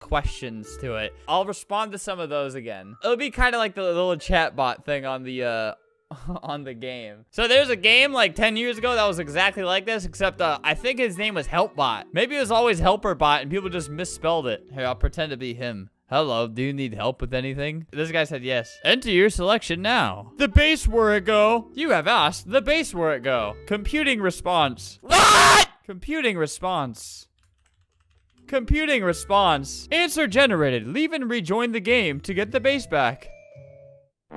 questions to it. I'll respond to some of those again. It'll be kind of like the little chatbot thing on the uh on the game. So there's a game like 10 years ago that was exactly like this, except uh, I think his name was Helpbot. Maybe it was always Helperbot and people just misspelled it. Here, I'll pretend to be him. Hello, do you need help with anything? This guy said yes. Enter your selection now. The base where it go? You have asked the base where it go. Computing response. What? Computing response. Computing response. Answer generated. Leave and rejoin the game to get the base back.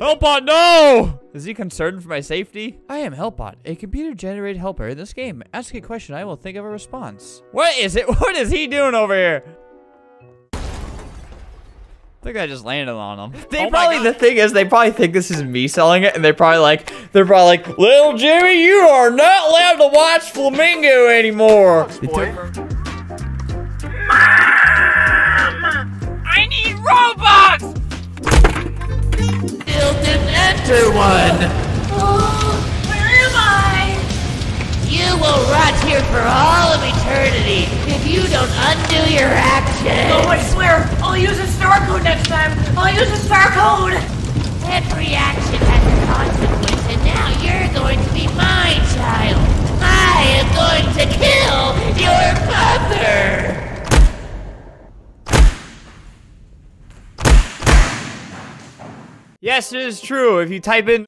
Helpbot, no! Is he concerned for my safety? I am Helpbot, a computer-generated helper in this game. Ask a question, I will think of a response. What is it? What is he doing over here? I think I just landed on them. They Oh probably the thing is they probably think this is me selling it, and they're probably like they're probably like, little Jimmy, you are not allowed to watch Flamingo anymore. They took- I need Robux! Still didn't enter one. Oh, where am I? You will rot here for all of eternity if you don't undo your action. Oh, I swear, I'll star code next time. I'll use a code. Every action has a consequence, and now you're going to be my child. I am going to kill your mother. Yes, it is true. If you type in